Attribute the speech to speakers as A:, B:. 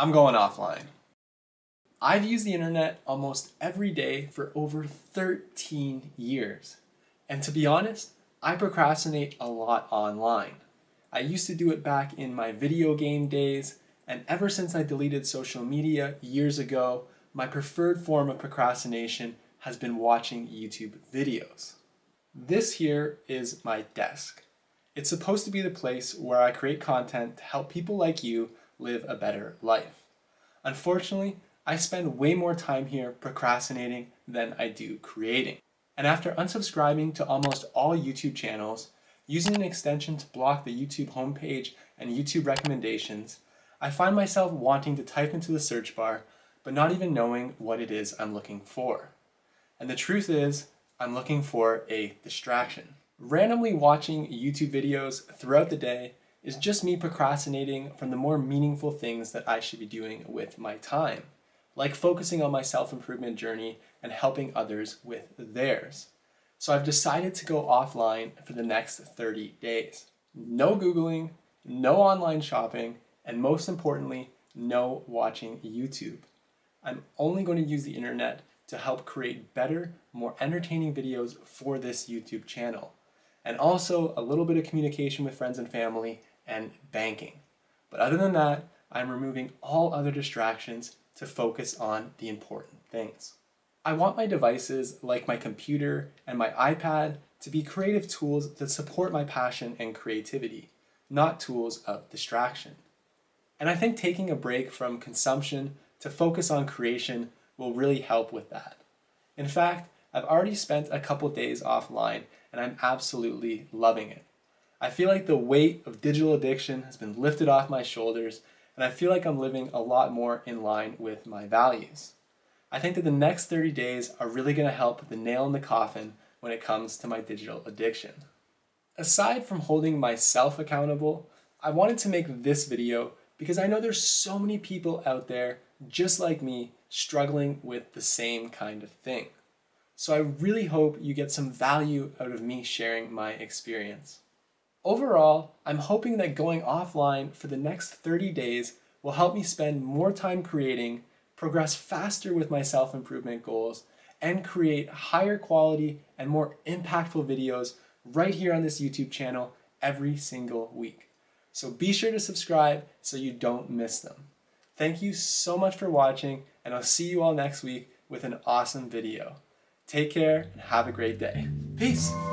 A: I'm going offline. I've used the internet almost every day for over 13 years. And to be honest, I procrastinate a lot online. I used to do it back in my video game days, and ever since I deleted social media years ago, my preferred form of procrastination has been watching YouTube videos. This here is my desk. It's supposed to be the place where I create content to help people like you live a better life. Unfortunately, I spend way more time here procrastinating than I do creating. And after unsubscribing to almost all YouTube channels, using an extension to block the YouTube homepage and YouTube recommendations, I find myself wanting to type into the search bar, but not even knowing what it is I'm looking for. And the truth is, I'm looking for a distraction. Randomly watching YouTube videos throughout the day is just me procrastinating from the more meaningful things that I should be doing with my time, like focusing on my self-improvement journey and helping others with theirs. So I've decided to go offline for the next 30 days. No Googling, no online shopping, and most importantly, no watching YouTube. I'm only going to use the internet to help create better, more entertaining videos for this YouTube channel. And also a little bit of communication with friends and family and banking. But other than that, I'm removing all other distractions to focus on the important things. I want my devices, like my computer and my iPad, to be creative tools that support my passion and creativity, not tools of distraction. And I think taking a break from consumption to focus on creation will really help with that. In fact, I've already spent a couple days offline and I'm absolutely loving it. I feel like the weight of digital addiction has been lifted off my shoulders, and I feel like I'm living a lot more in line with my values. I think that the next 30 days are really going to help the nail in the coffin when it comes to my digital addiction. Aside from holding myself accountable, I wanted to make this video because I know there's so many people out there just like me struggling with the same kind of thing. So I really hope you get some value out of me sharing my experience. Overall, I'm hoping that going offline for the next 30 days will help me spend more time creating, progress faster with my self-improvement goals, and create higher quality and more impactful videos right here on this YouTube channel every single week. So be sure to subscribe so you don't miss them. Thank you so much for watching, and I'll see you all next week with an awesome video. Take care and have a great day. Peace!